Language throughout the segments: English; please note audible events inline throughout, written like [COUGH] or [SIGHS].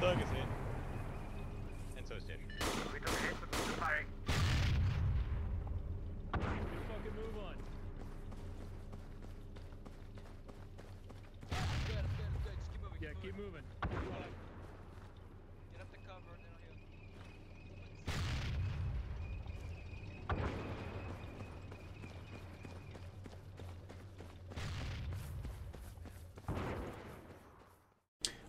Thug is hit. And so is Tish. We took a hit, but we're firing. Good fucking move on. Good, I'm good, I'm good. Just keep moving. Yeah, keep moving. Get up to cover and then I'll heal.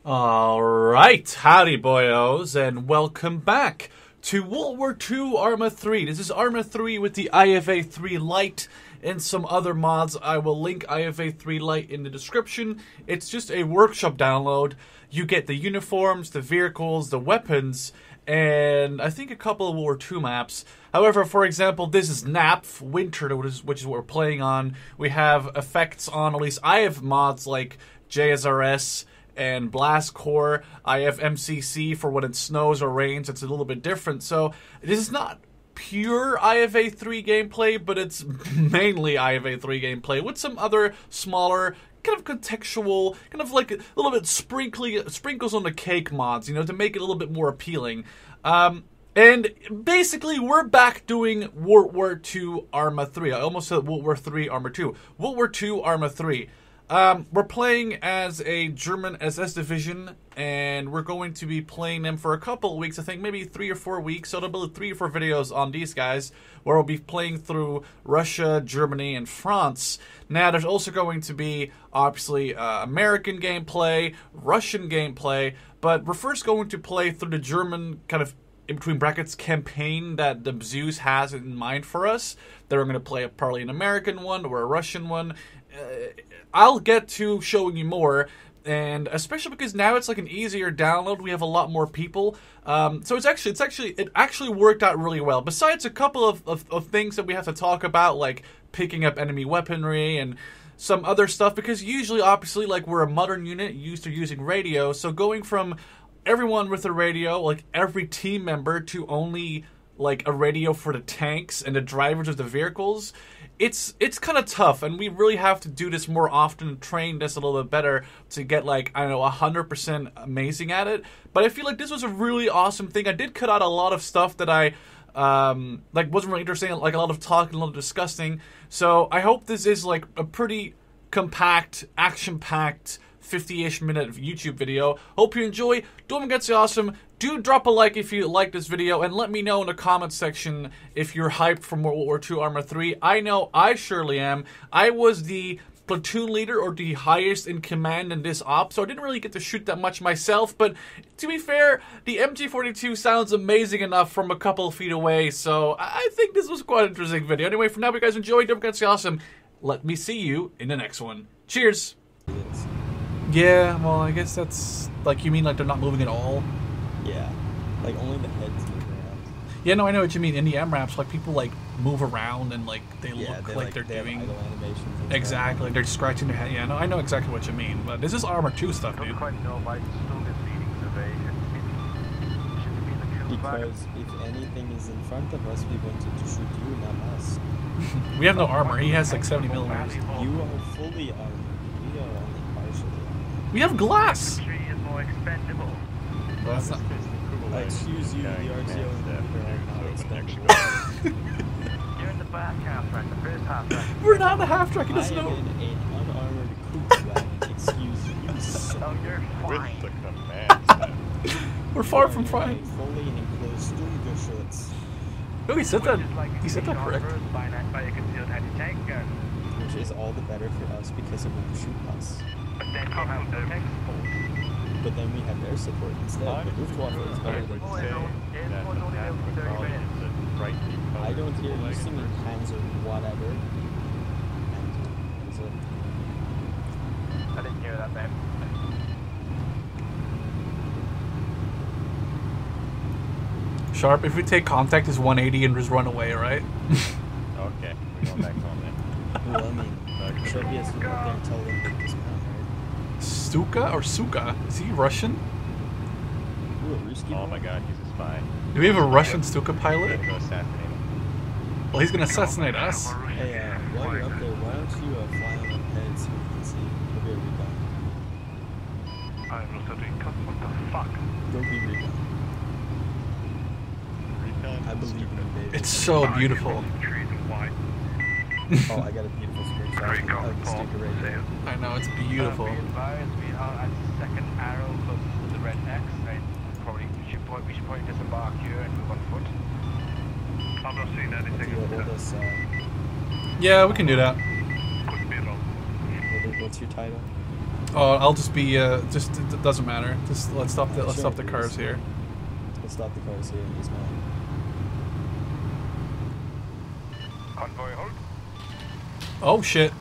All right, howdy boyos, and welcome back to World War II Arma 3. This is Arma 3 with the IFA 3 Lite and some other mods. I will link IFA 3 Lite in the description. It's just a workshop download. You get the uniforms, the vehicles, the weapons, and I think a couple of World War II maps. However, for example, this is NAPF Winter, which is, which is what we're playing on. We have effects on, at least I have mods like JSRS and Blast Core. I have MCC for when it snows or rains. It's a little bit different. So this is not pure IFA 3 gameplay, but it's [LAUGHS] mainly IFA 3 gameplay with some other smaller kind of contextual, kind of like a little bit sprinkly sprinkles on the cake mods, you know, to make it a little bit more appealing. Um, and basically, we're back doing World War II Arma 3. I almost said World War 3 Arma 2. World War II Arma 3. Um, we're playing as a German SS division, and we're going to be playing them for a couple of weeks. I think maybe three or four weeks. So there'll be three or four videos on these guys where we'll be playing through Russia, Germany, and France. Now, there's also going to be obviously uh, American gameplay, Russian gameplay, but we're first going to play through the German kind of in between brackets campaign that the Zeus has in mind for us. Then we're going to play a, probably an American one or a Russian one. Uh, I'll get to showing you more, and especially because now it's like an easier download. We have a lot more people, um, so it's actually it's actually it actually worked out really well. Besides a couple of, of, of things that we have to talk about, like picking up enemy weaponry and some other stuff, because usually, obviously, like we're a modern unit used to using radio, so going from everyone with a radio, like every team member, to only like a radio for the tanks and the drivers of the vehicles. It's it's kind of tough, and we really have to do this more often, train this a little bit better to get like I don't know hundred percent amazing at it. But I feel like this was a really awesome thing. I did cut out a lot of stuff that I um, like wasn't really interesting, like a lot of talk and a lot of disgusting. So I hope this is like a pretty compact, action-packed 50-ish minute YouTube video. Hope you enjoy. Don't forget to awesome. Do drop a like if you like this video, and let me know in the comment section if you're hyped for World War II Arma 3. I know I surely am. I was the platoon leader or the highest in command in this op, so I didn't really get to shoot that much myself. But to be fair, the MG42 sounds amazing enough from a couple feet away, so I think this was quite an interesting video. Anyway, for now, you guys enjoyed, don't forget to awesome. Let me see you in the next one. Cheers. Yeah, well, I guess that's like you mean like they're not moving at all. Yeah, like only the heads move around. Yeah, no, I know what you mean. In the MRAPs, like people like move around and like they Yeah, look they like, they're they have doing idle animations. and stuff. exactly. They're scratching their head. Yeah, no, I know exactly what you mean. But this is Arma Two stuff, dude. quite know why Stug is leading survey. Shouldn't be, shouldn't be the kill Because if anything is in front of us, we wanted to shoot you, not us. [LAUGHS] We have no armor. He has like 70 millimeters. You are fully armed. We are only partially armed. We have glass. Tree is more expendable. Well, that's not. I excuse you, the RTO and the Reaper are. You're in the back half track, the first half track. We're not in the half track. He I doesn't am know. in an unarmored Kübelwagen. Excuse you, [LAUGHS] Oh, you're With the command. [LAUGHS] We're far from are fine. Fully enclosed Sturmgeschütz, No, he said that. Which is He said that being correct. By, a concealed anti-tank gun. which is all the better for us because it won't shoot us. But then you have no tech support. But then we have air support instead. I'm The Luftwaffe is I better than say it's only- it's that only the about 30 battalion minutes. is a brightly I don't hear you singing two-legged Panzer whatever. I didn't hear that then. Sharp. If we take contact, it's 180 and just run away, right? [LAUGHS] Okay, we're going back home then. Well, I mean, Okay. Chevy has to go up there and tell them to dismount, Suka or Suka? Is he Russian? Oh my god, he's a spy. Do we have a Russian Stuka pilot? Well, he's gonna assassinate us. Hey, uh, while you're up there, why don't you uh, fly on up head so we can see? It'll be a rebound. I'm not a recon, what the fuck? Don't be recon. Recon? I believe in you, baby. It's so beautiful. oh, I gotta of golf the ball. sticker right there. I know it's beautiful. Uh, be advised, we are at second arrow closest to the red X. I probably should point, we should probably disembark here and move on foot. I've not seen anything you of hold that. us, uh, Yeah, we can do that. Couldn't be wrong. what- what's your title? Oh, I'll just be. Uh, just it it doesn't matter. Just let's stop the let's Sure, stop the cars here. Let's stop the cars here. He's mine. Convoy hold. Oh shit.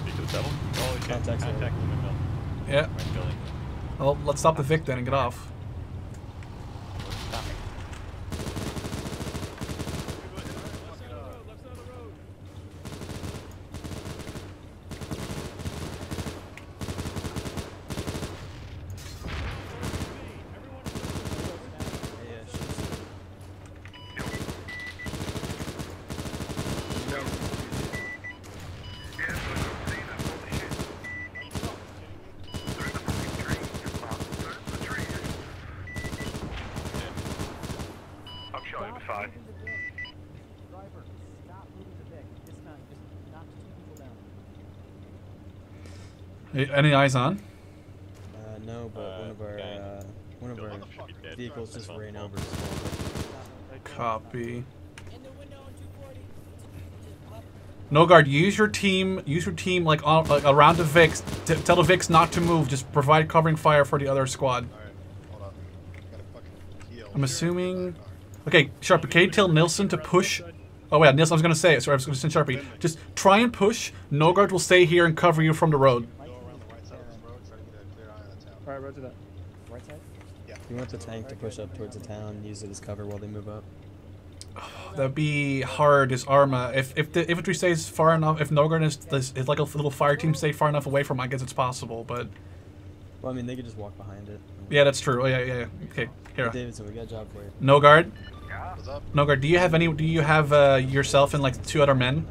Speak to the devil. Oh, shit. Contacts are- Contact in the middle. Yeah. Right. Well, let's stop the Vic then and get off. Stopping. Yeah, yeah, sure. Yeah, so I don't see them. Holy shit. They're in the fucking trees. Mark. They're in the trees. I'm sure it'll be fine. Driver, stop moving the Vic. Dismount. Just knock two people down. Any eyes on? Uh, no, but Uh, one of our uh, one of our should be dead. vehicles just That's ran over. a Copy. In the window on 240. Up. Nogard. Use your team. Use your team like, on, like around the Vix. T- tell the Vix not to move. Just provide covering fire for the other squad. Alright, hold on. Gotta fucking heal. I'm assuming. Okay, Sharpie. Can you tell Nilsson to push? Oh wait, Nilsson. I was gonna say it. Sorry, I was gonna send Sharpie. Just try and push. Nogard will stay here and cover you from the road. Go around the right side of this road, to get a clear eye on the town. Alright, roger that. Right side? Yeah. You want the tank to push up towards the town, use it as cover while they move up. [SIGHS] That'd be hard as Arma. If if the infantry stays far enough, if Nogard is, is, is like a little fire team stay far enough away from, I guess it's possible. But Well, I mean, they could just walk behind it. yeah, that's true. Oh yeah, yeah. yeah. Okay, here. Davidson, we got a job for you. Nogard. What's up? Nogard, do you have any? Do you have uh, yourself and like two other men?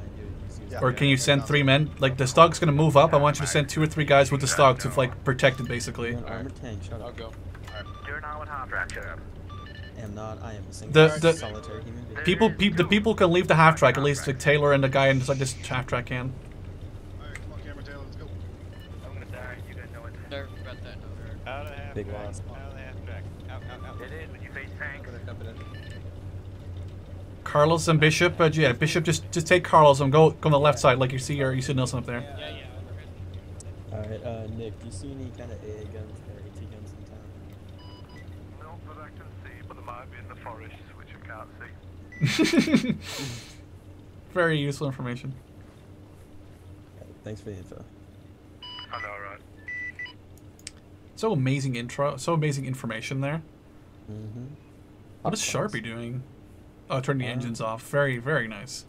Yeah. Or can you send three men? Like the stog's gonna move up. I want you to send two or three guys with the stog to like protect it, basically. You're an armored tank. Shut up. go. You're an armored half track, shut up. I am not. I am a single The- the- solitary human being. People, peop the people can leave the half track. At least like Taylor and the guy in like this half track can. Alright, come on, camera Taylor, let's go. I'm gonna die. You guys know it. There, got that. Over. Out of the half Big track. loss. Out of the half track. Out, out, out. It is when you face tanks. Carlos and Bishop, uh, yeah, Bishop just just take Carlos and go go on the left side, like you see your you see Nelson up there. Yeah, yeah. All right, uh, Nick, do you see any kind of AA guns or AT guns in town? Not that I can see, but they might be in the forest, which I can't see. [LAUGHS] Very useful information. Okay, thanks for the info. I know, right? So amazing intro, so amazing information there. Mm-hmm. What is Sharpie doing? Oh, turn the Uh, engines off. Very, very nice.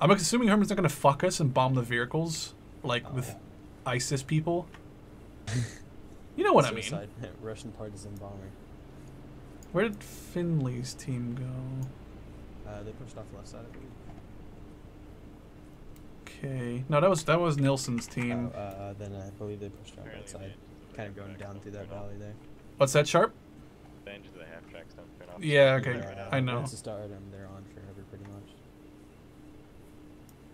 I'm assuming Herman's not gonna fuck us and bomb the vehicles like with ISIS people. [LAUGHS] You know what I mean? Suicide, [LAUGHS] Russian partisan bomber. Where did Finley's team go? Uh, they pushed off left side, I believe. Okay, no, that was that was Nilsson's team. Oh, uh, then I believe they pushed off right side, kind of going down through that valley there. What's that, Sharp? The engines of the half tracks don't turn off. Yeah, okay, I know. Once you start them, they're on forever, pretty much.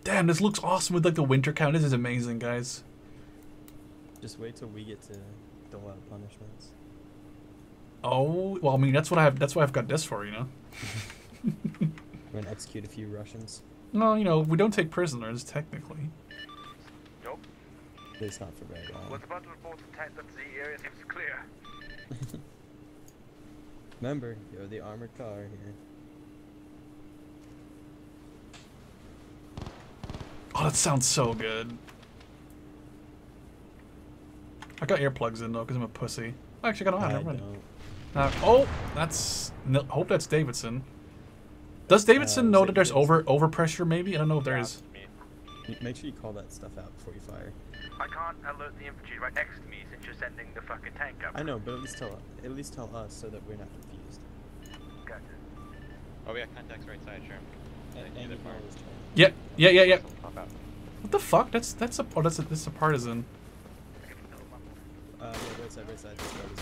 Damn, this looks awesome with like the winter count. This is amazing, guys. Just wait till we get to dole out punishments. Oh, well, I mean, that's what I have. That's what I've got this for, you know. [LAUGHS] We're gonna execute a few Russians. No, you know, we don't take prisoners technically. Nope. At least not for very long. Was about to report the tank that the area seems clear. [LAUGHS] Remember, you're the armored car here. Oh, that sounds so good. I got earplugs in though, because I'm a pussy. I actually, I got I on. Never mind. Uh, oh, that's. Nil- hope that's Davidson. Does Davidson Uh, know that there's over overpressure? Maybe I don't know if there is. It's me. You- Make sure you call that stuff out before you fire. I can't alert the infantry right next to me since you're sending the fucking tank up. I know, but at least tell at least tell us so that we're not confused. Gotcha. Oh, we got contacts right side, sure. And, Thank you, and the fire. can always. Yeah, yeah, yeah, yeah. Pop out. What the fuck? That's that's a oh that's a that's a partisan. Uh, yeah, right side, right side. This guard is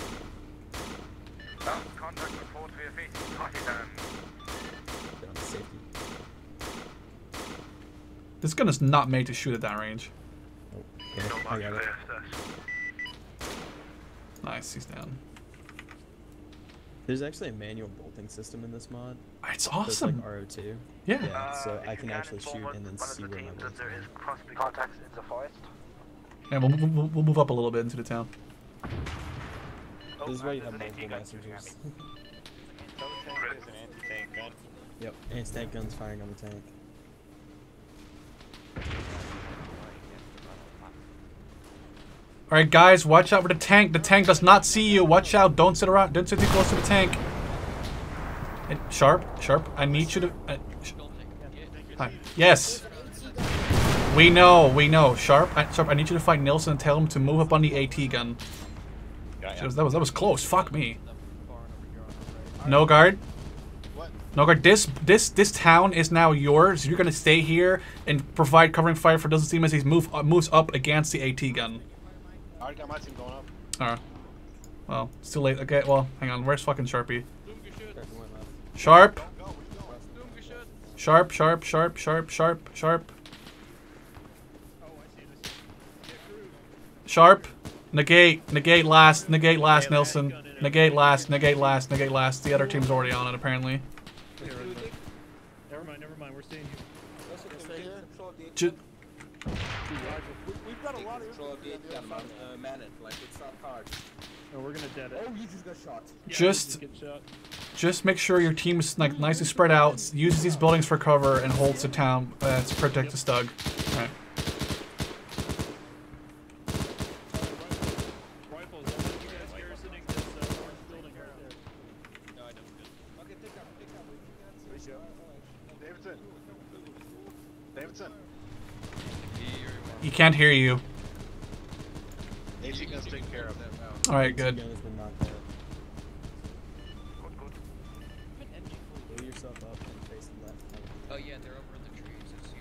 Oh, contact report we are facing partisan. This gun is not made to shoot at that range. Yeah, Not I got it. Nice, he's down. There's actually a manual bolting system in this mod. It's so it's awesome. like RO2. Yeah. Yeah, so Uh, I if can actually shoot one- and then see the where my teams bullets that are. contacts in the forest. Yeah, we'll, we'll, we'll move up a little bit into the town. Oh, This is why you uh, have multiple messengers. Tank is an [LAUGHS] anti-tank gun. yep, anti-tank guns firing on the tank. All right, guys, watch out for the tank. The tank does not see you. Watch out. Don't sit around. Don't sit too close to the tank. And sharp, sharp. I need you to. Uh, sh- hi. Yes. We know. We know. Sharp. I, sharp. I need you to find Nilsson and tell him to move up on the AT gun. Got That ya. was that was, that was close. Fuck me. Nogard. What? Nogard. This this this town is now yours. You're gonna stay here and provide covering fire for those team as he move uh, moves up against the AT gun. I already got my team going up. Alright. Well, it's too late. Okay, well, hang on. Where's fucking Sharpie? Sharp. Sharp. Go, where you going? Sharp, sharp, sharp, sharp, sharp, sharp. Sharp. Negate. Negate last. Negate last, Nelson. Negate last. Negate last. Negate last. The other team's already on it, apparently. Never mind, never mind. We're staying here. Ju- We've got a lot of Control of the AT. Uh, man it. Like, it's not hard. We're gonna dead it. Oh, you just got shot. Yeah, just- Get shot. just make sure your team is like nicely spread out, uses these buildings for cover, and holds the town uh, to protect the Stug. Alright. Rifles. I think you guys garrisoning this uh, orange building right there. No, I don't. Okay, pick up, pick up. Davidson. Davidson. He can't hear you. AT gun's taken care of. Alright, good. Gun has been knocked out. Pull yourself up and face the left. Oh, yeah, they're over Oh, in the trees. I see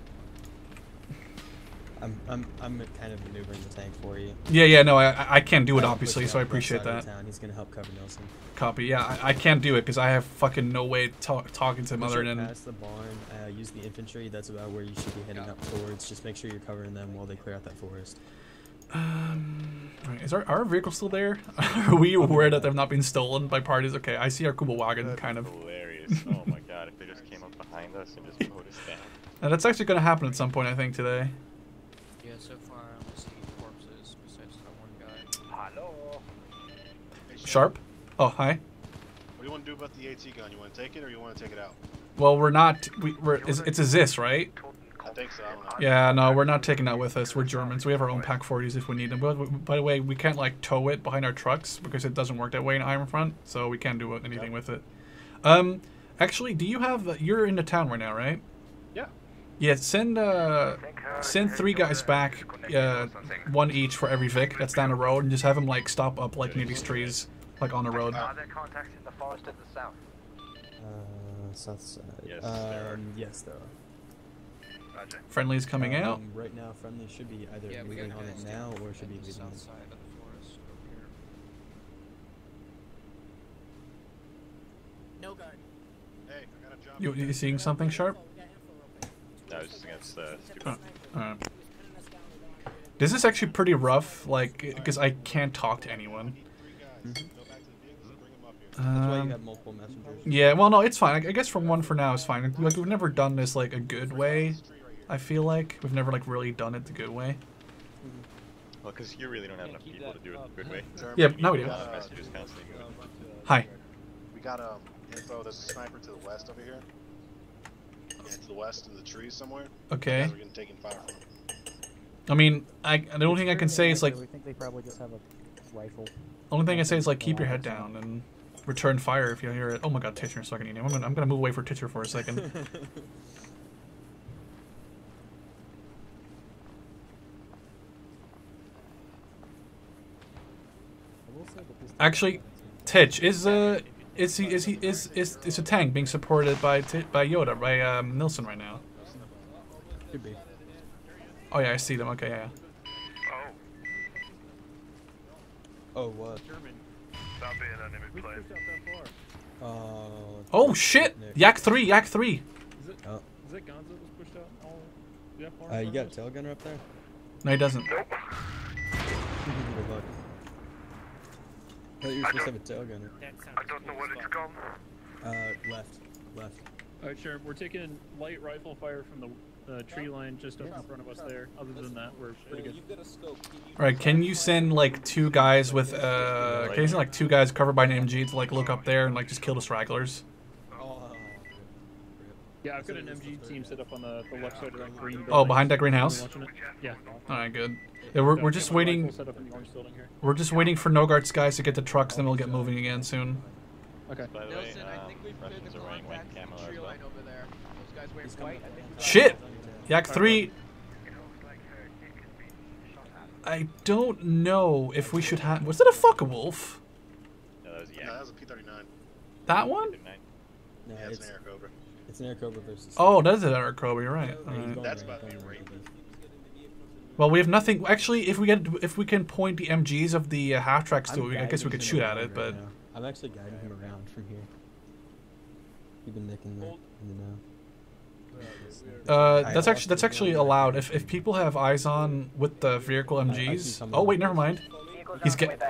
one. I'm I'm I'm kind of maneuvering the tank for you. Yeah, yeah, no, I, I can't do it obviously, so I on the left appreciate that. He's gonna help cover Nelson. Copy. Yeah, I, I can't do it because I have fucking no way to talking to him Push other up than. past the barn, uh, use the infantry. That's about where you should be heading Got up towards. Just make sure you're covering them while they clear out that forest. Um, alright, is our, our vehicle still there? [LAUGHS] Are we aware that they've not been stolen by parties? Okay, I see our Kübelwagen, kind of. Hilarious. oh my [LAUGHS] god, if they just came up behind us and just mowed us down. Now, that's actually going to happen at some point, I think, today. Yeah, so far I only see corpses besides that one guy. Hello. Sharp? Oh, hi. What do you want to do about the AT gun? You want to take it or you want to take it out? Well, we're not. We, we're. It's, it's a Zis, right? I think so. I. Yeah, no, we're not taking that with us. We're Germans. We have our own Pak 40s if we need them. But, by the way, we can't like tow it behind our trucks because it doesn't work that way in Iron Front, so we can't do anything with it. Um, actually, do you have? You're in the town right now, right? Yeah. Yeah. Send uh, send three guys back, uh, one each for every Vic that's down the road, and just have them like stop up like near these trees, like on the road. Are there contacts in the forest at the south? Uh, south side. Yes, there are. um, yes, there are. Roger. Friendly's coming um, out. Right now, friendly should be either Yeah, moving on it now or should be at the leaving south it. side of the forest over here. Nogard. Hey, I got a job. You, you seeing something sharp? No, I was just against uh, stupid. Uh, alright. This is actually pretty rough, like, because I can't talk to anyone. Three guys. Go back to the vehicles and bring them up here. That's why Um, you have multiple messengers. Yeah, well, no, it's fine. I I guess from one for now is fine. Like, we've never done this like a good way. I feel like we've never like really done it the good way. Well, because you really don't have enough people to do it the good way. [LAUGHS] Yeah, no, we we do. got, Uh, messages constantly moving. Hi. We got um info. There's a sniper to the west over here. Yeah, to the west in the trees somewhere. Okay. Guys are getting taken fire from. I mean, I the only thing I can say is like, We think they probably just have a rifle. The only thing I say is like, keep your head down and return fire if you hear it. Oh my God, Titcher, so I can eat him. I'm gonna, I'm gonna move away for Titcher for a second. I will say that this Actually, Titch is uh, is he is he is is is a tank being supported by Ti- by Yoda by um, Nilsson right now? Could be. Oh yeah, I see them. Okay, yeah. Oh, Oh, what? Uh, Oh shit! Nick. Yak three, Yak three. Is it, Oh. is it Gonzo was pushed out? All Yeah, Uh, you got a farmers. tail gunner up there? No, he doesn't. [LAUGHS] Good luck. I thought you were supposed to have a tail gunner. I don't know where it's gone. Uh, left. Left. Alright, sure. We're taking light rifle fire from the uh, tree line just up in front of us there. Other than that, we're pretty good. All right, can you send like two guys with uh, can you send like two guys covered by an MG to like look up there and like just kill the stragglers? Oh, Yeah, I've got an MG team set up on the, the left side of that green building. Oh, behind that greenhouse. Are we watching it? Yeah. All right, good. Yeah, we're, we're just waiting. rifle Set up in the orange building here. We're just waiting for Nogard's guys to get the trucks, then we'll get moving again soon. Okay. By the way, Nelson, I um, think we've Russians the are wearing white camo as well. over there. Those guys wearing white. I think Shit! Yak three. It looks like uh, Nick has been shot at. I don't know if we should have. Was that a Focke-Wulf? No, that was No, Yak. that was a P-39. That one? No, Yeah, it's it's, an Airacobra. it's an Airacobra versus. Oh, that is an Airacobra. You're right. Yeah, he's Alright. going That's right, about to be going Well, we have nothing. Actually, if we get if we can point the MGs of the uh, half tracks to I'm it, I guess we could shoot at around it. But now. I'm actually guiding him around from here. Keeping Nick in the, in the know. Uh, that's actually that's actually allowed. If if people have eyes on with the vehicle MGs. Oh wait, never mind. He's get.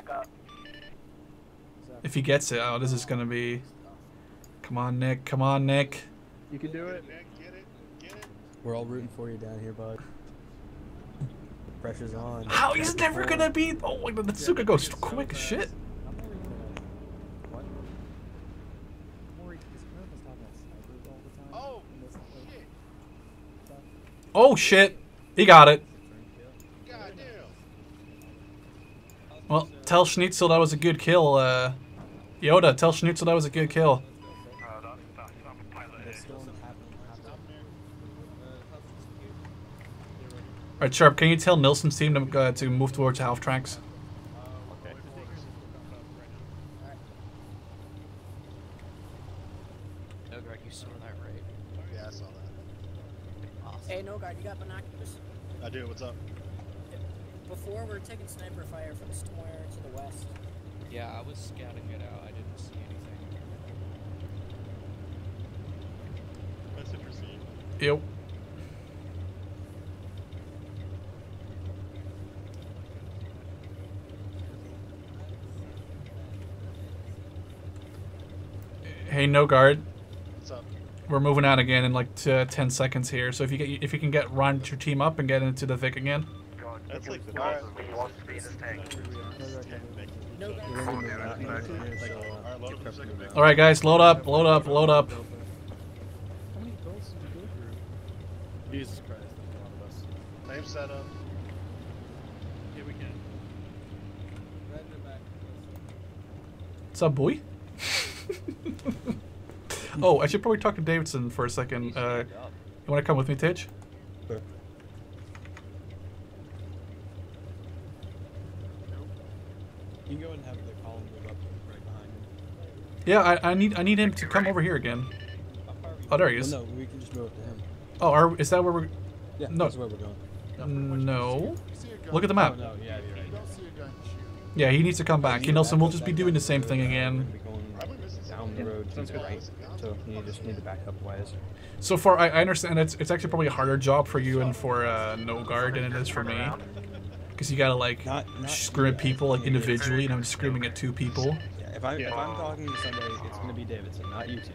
If he gets it, oh, this is gonna be. Come on, Nick. Come on, Nick. You can do it. Nick, get it. We're all rooting for you down here, bud. Pressure's on. How he's never gonna be. Oh, wait, the Tsuka goes quick as shit. I'm not really gonna. What? I'm worried because Kern was talking about snipers all the time. Oh, and this and shit. stuff. Oh shit, he got it. Well, tell Schnitzel that was a good kill. Uh, Yoda, tell Schnitzel that was a good kill. Uh, that's, that's, I'm a pilot The here. storm happened. happened. All right, Sharp, can you tell Nilsson's team to uh, to move towards half tracks? Okay. No, Greg, you saw that right. Yeah, I saw that. Awesome. Hey, Nogard, you got binoculars. I do. What's up? Before we're taking sniper fire from somewhere to the west. Yeah, I was scouting it out. I didn't see anything. That's interesting. Yep. Hey, Nogard. What's up? We're moving out again in like t- ten seconds here. So if you get if you can get run your team up and get into the Vic again. That's like the Alright. we want to be in this tank. Nogard. We're gonna move out here, so, Alright, load get up for a prepped second, to move man. out. All right, guys, load up, load up, load up. How many builds did you go through? Jesus Christ, that's a lot of us. Same setup. Yeah, we can. What's up, boy? [LAUGHS] oh, I should probably talk to Davidson for a second. Uh, you want to come with me, Titch? Sure. You can go and have the column move up right behind him. Yeah, I, I need I need him to come over here again. Oh, there he is. Well, no, we can just move up to him. Oh, are, is that where we're? Yeah, No. that's where we're going. No. Look at the map. Oh, no, yeah, right. Yeah, he needs to come back. You You know, Nelson, we'll just be doing the same thing again. gonna be going Probably missing down the something. road to the right, so you just need to back up wise. So far, I, I understand it's it's actually probably a harder job for you and for uh, Nogard than it is for me. Because you gotta like Not, not scream at people like individually, and I'm screaming at two people. Yeah, if I'm if I'm talking to somebody, it's gonna be Davidson, not you two.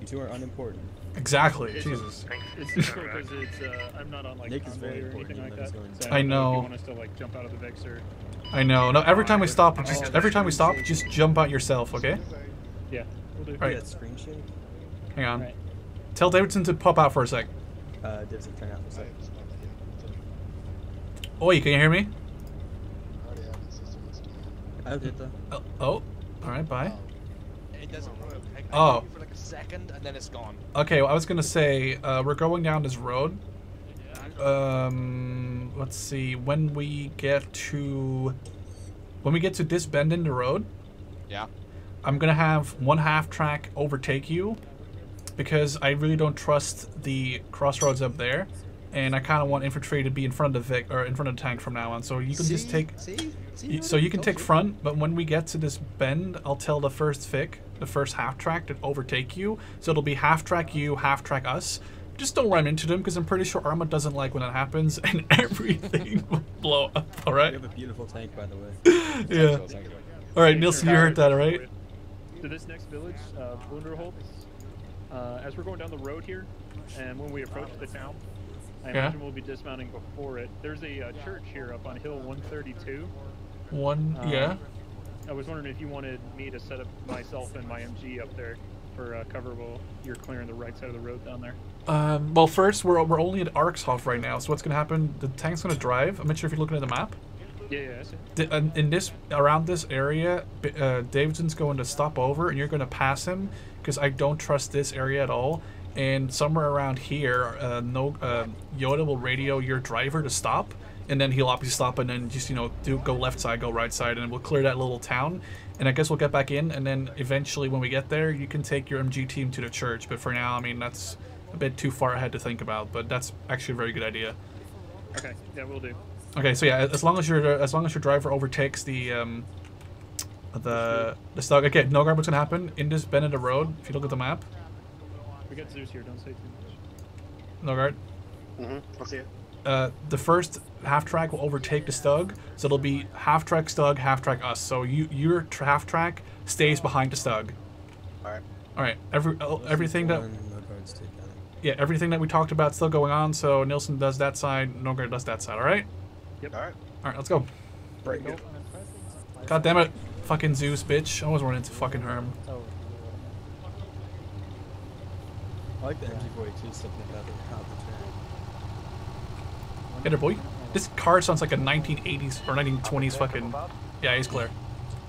You two are unimportant. Exactly. Jesus. It's difficult [LAUGHS] because it's uh, I'm not on like Nick is very important, like that is that. So I know. If you want us to like jump out of the Vex I know. No, every time we stop, just every time we stop, just jump out yourself, okay? yeah, we'll do. All right. That screen shake. Hang on. Right. Tell Davidson to pop out for a sec. Uh, Davidson, turn out for a second. Oi, can you hear me? I already have the system installed. I've hit the. Oh, oh. all right, bye. It doesn't work. I, I Oh. for like a second and then it's gone. Okay, well, I was gonna say uh, we're going down this road. Um, let's see. When we get to when we get to this bend in the road, Yeah. I'm gonna have one half track overtake you because I really don't trust the crossroads up there, and I kind of want infantry to be in front of the Vic or in front of the tank from now on. So you can just take. See? y- So you can take front, but when we get to this bend, I'll tell the first Vic, the first half track, to overtake you. So it'll be half track you, half track us, just don't run into them because I'm pretty sure Arma doesn't like when that happens, [LAUGHS] and [LAUGHS] everything will blow up. All right. We right. have a beautiful tank, by the way. [LAUGHS] Yeah. All right, Nielsen, you heard that, all right? To this next village, uh, Wunderholz. Uh, as we're going down the road here, and when we approach the town, I Yeah. imagine we'll be dismounting before it. There's a uh, church here up on Hill 132. One, Um, yeah. I was wondering if you wanted me to set up myself and my MG up there for uh, cover while you're clearing the right side of the road down there. Um, well, first, we're, we're only at Arkshof right now, so what's going to happen? The tank's going to drive. I'm not sure if you're looking at the map. Yeah, yeah, I see. D- in this around this area, uh, Davidson's going to stop over, and you're going to pass him because I don't trust this area at all. And somewhere around here, uh, no uh, Yoda will radio your driver to stop, and then he'll obviously stop, and then just you know do go left side, go right side, and we'll clear that little town. And I guess we'll get back in, and then eventually when we get there, you can take your MG team to the church. But for now, I mean that's a bit too far ahead to think about. But that's actually a very good idea. Okay, yeah, we'll do. Okay, so yeah, as long as your as long as your driver overtakes the um the the stock. Okay, Nogard. What's gonna happen in this bend of the road. If you look at the map, We got Zeus here, don't say too much. Nogard. Mm-hmm. I see it. Uh, the first half track will overtake the stug, so it'll be half track stug, half track us. So you your tra- half track stays behind the stug. All right. All right, every uh, everything that One, no guards taken. yeah everything that we talked about still going on. So Nielsen does that side, Nogard does that side. All right, All right. all right, let's go. Very good. God damn it, fucking Zeus, bitch! I always run into fucking Herm. Oh, I like the MG42 stuff like that. How the Hey there, boy. This car sounds like a 1980s or 1920s fucking. Yeah, he's clear.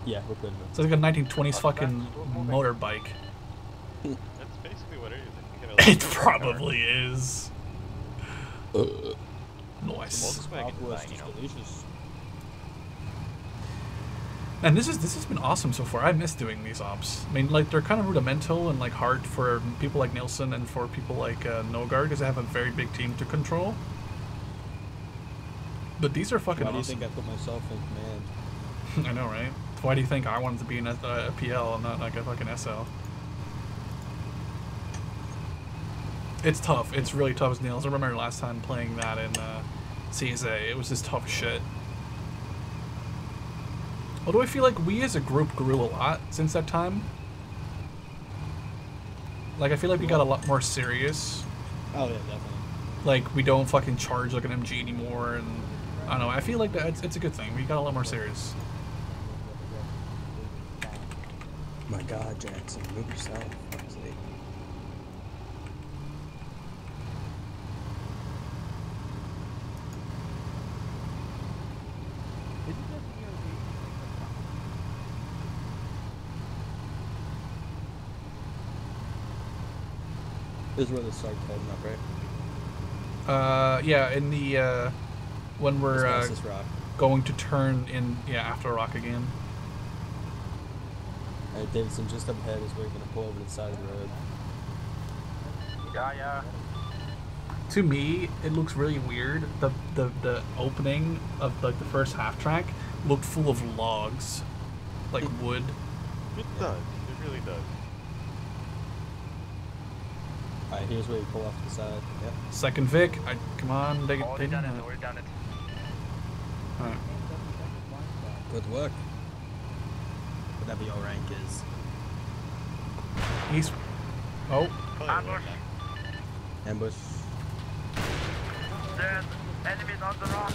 Yeah, we're good. Sounds like a 1920s fucking motorbike. That's basically what it is. I think [LAUGHS] it It probably is. Nice. Volkswagen Southwest you know. delicious. And this is this has been awesome so far. I miss doing these ops. I mean, like they're kind of rudimental and like hard for people like Nielsen and for people like uh, Nogard because they have a very big team to control. But these are fucking Why do you awesome. think I put myself in command? [LAUGHS] I know, right? Why do you think I wanted to be in a, a PL and not like a fucking SL? It's tough. It's really tough as nails. I remember last time playing that in uh, CSA. It was just tough shit. Although I feel like we as a group grew a lot since that time. Like I feel like we got a lot more serious. Oh yeah, definitely. Like we don't fucking charge like an MG anymore, and I don't know. I feel like that it's, it's a good thing. We got a lot more serious. My God, Jackson, move yourself. This is where the start holding up, right? Uh, yeah, in the uh, when we're uh, rock. going to turn in, yeah, after rock again. Alright, Davidson, just up ahead is where you're gonna pull over to the side of the road. Yeah, yeah. To me, it looks really weird. The the the opening of like the first half track looked full of logs, like wood. It does. It really does. Alright, here's where you pull off to the side. Yep. Second Vic, I come on, they, they Already didn't done it, have- already done it. Alright. Good work. Whatever your rank is. He's oh Ambush. Ambush. There's enemies on the rock.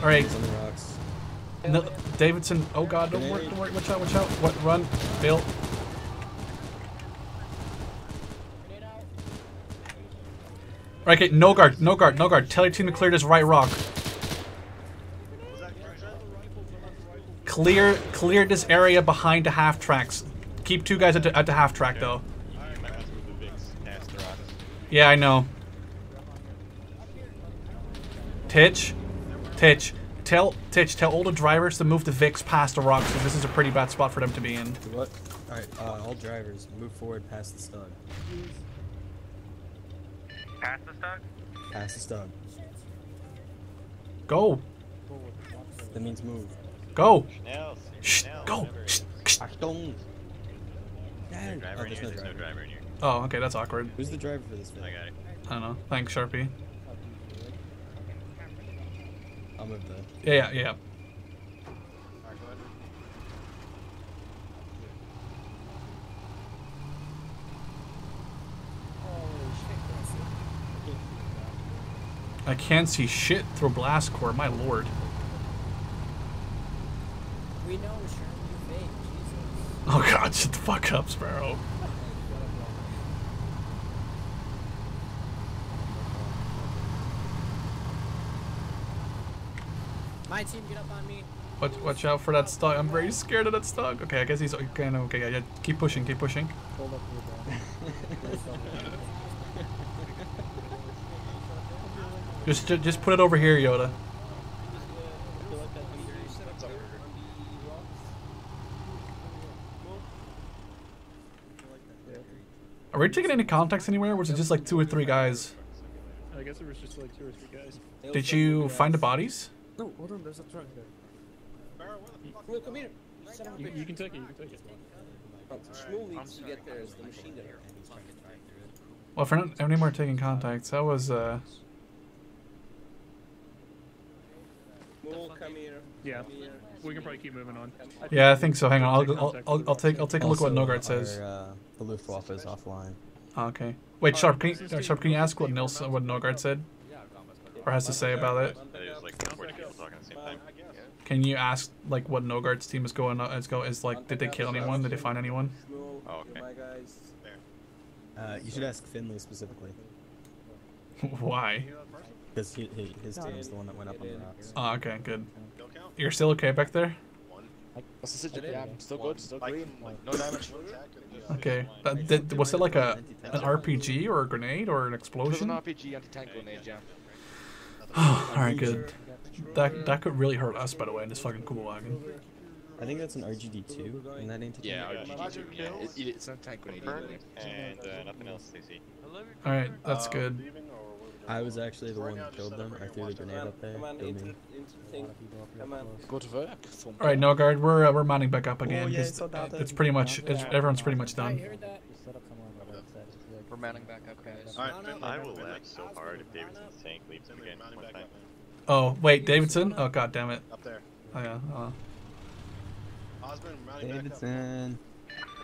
all right. On the rocks. No, Davidson. Oh God! Don't worry! Don't worry! Watch out! Watch out! What? Run! Bill. Grenade out. Right, okay, Nogard, no guard, Nogard. Tell your team to clear this right rock. Clear, clear this area behind the half tracks. Keep two guys at the, at the half track though. Yeah, I know. Titch, Titch, tell Titch, tell all the drivers to move the Vix past the rocks because this is a pretty bad spot for them to be in. What? Alright, uh, all drivers, move forward past the stug. Past the stug. Pass the stug. Go, That means move. go. Schnell, Shh, Schnell, go. Shh, Achtung! Is there a Oh, there's here? no There's no driver. driver in here. Oh, okay, that's awkward. Who's the driver for this thing? I got it. I don't know. Thanks, Sharpie. I'll move the. Yeah, yeah, yeah. Alright, go ahead. Holy shit, can't see. I can't see shit through blast core. My lord. We know, Sherm, you fake. Jesus. Oh god, shut the fuck up, Sparrow. My team, get up on me. Watch, watch out for that stug. I'm very scared of that stug. Okay, I guess he's okay. No, okay, yeah, yeah. Keep pushing, keep pushing. [LAUGHS] [LAUGHS] Hold up your ground. Just, ju- just put it over here, Yoda. Are we taking any contacts anywhere? Or was it just like two or three guys? I guess it was just like two or three guys. Did you find the bodies? No, hold on, there's a truck there. Look, come here. Son of a You, you can take it. You can take it. Shmuel needs to get there as the machine gunner. Well, if we're not any more taking contacts, that was uh. Shmuel, come here. Yeah. Come here. We can probably keep moving on. Yeah, I think so. Hang on, I'll I'll, I'll, I'll take I'll take a look at what Also, Nogard says. Our, uh, the Luftwaffe is offline. Oh, okay. Wait, Sharp, can you, Sharp, can you ask what Nils, what Nogard said, or has to say about it? That is like 40 people talking at the same time. Can you ask like what Nogard's team is going on? Is go is like, did they kill anyone? Did they find anyone? Oh, okay. Uh, you should ask Finley specifically, [LAUGHS] Why? Because he, he, his team's the one that went up on the rocks. Oh, okay, good. You're still okay back there? What's the situation? Yeah, still good, still green. like, no damage. Attack and, Okay. That, did, was it like a an RPG or a grenade or an explosion? RPG anti-tank grenade, yeah. [SIGHS] All right, good. That that could really hurt us, by the way, in this fucking Kübelwagen. I think that's an RGD2 in that anti Yeah, Yeah. RPG, yeah. It, it, it's not tank grenade either. And uh, nothing else, CC. All right, that's uh, good. I was actually the one now, that just killed them. I threw the grenade up there. Come on, Kill into, into the thing. Come on. Go to work. Thumb. All right, Nogard, we're uh, we're mounting back up again. yeah, I 'cause saw it's pretty much it's, everyone's pretty much done. We're mounting back up, guys. Alright, No, no, Finley, I will Finley. laugh so hard if Davidson's tank leaves him again mounting back up, man. Oh wait, Davidson. Oh god damn it. Up there. Oh yeah. Uh, Osmond, mounting back. Davidson.